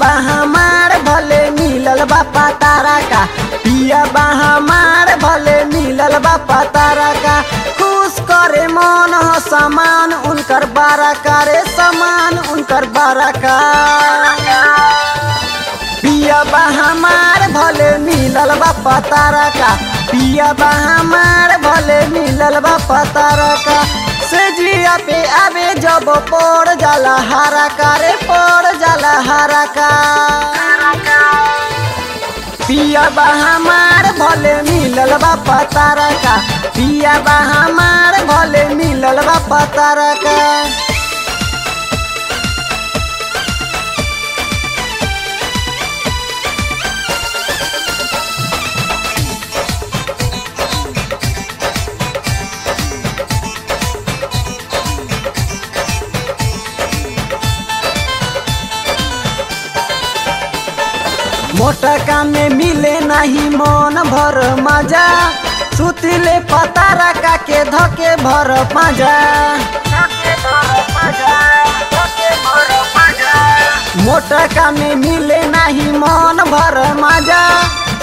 पिया हमार भले मिलल बा तारा का पिया हमार भले मिलल बा तारा का खुश करे मन हो समान, उनकर बारा करे समान, उनकर बारा का पिया बा हमार भले मिलल बा तारा का पिया हमार भले मिलल बा तारा का पे आवे जब पड़ जाला हरा करे पड़ जाला हरा का पिया हमार भले मिलल बापा तारका पिया हमार भले मिलल बापा तारका मोटका में मिले नहीं, मन भर मज़ा सुतिले पतारा का के धके भर मज़ा मोटका में मिले नहीं, मन भर मज़ा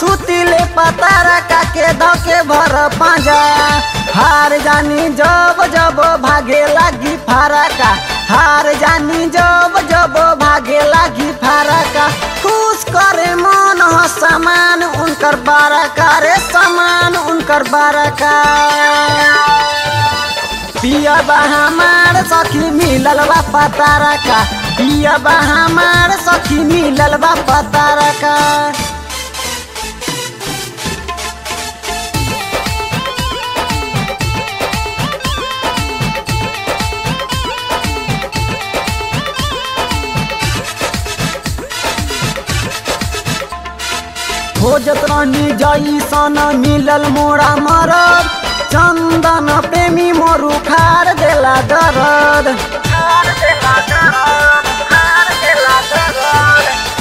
सुतिले पतारा का के धके भर पाजा हार जानी जब जब भागे लगी फारा का हार जानी जब जब भागे लगी फारा का उनकर बारका रे समान, उनकर बारका पिया हमार सखी मिलल बा पतारका पिया हमार सखी मिलल बा पतारा खोजत रहनी जैसन मिलल मोरा मरद। चंदन प्रेमी मोरू खार देला दरद।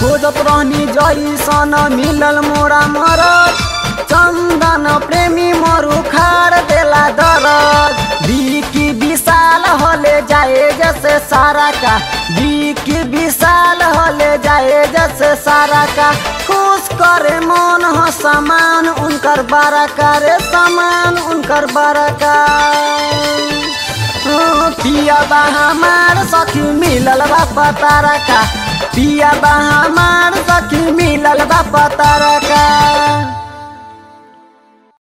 खोजत रहनी जैसन मिलल मोरा मरद। चंदन प्रेमी मोरू खार देला दरद। की विशाल होले जाए जैसे सारा का। की विशाल होले जाए जैसे सारा का। करे मन हो समान, उनकर बारा करे समान, उनकर बारा का। पिया बा हमार सखी, मिलल बा पतारा का। पिया हमार सखी, मिलल बा पतारा का।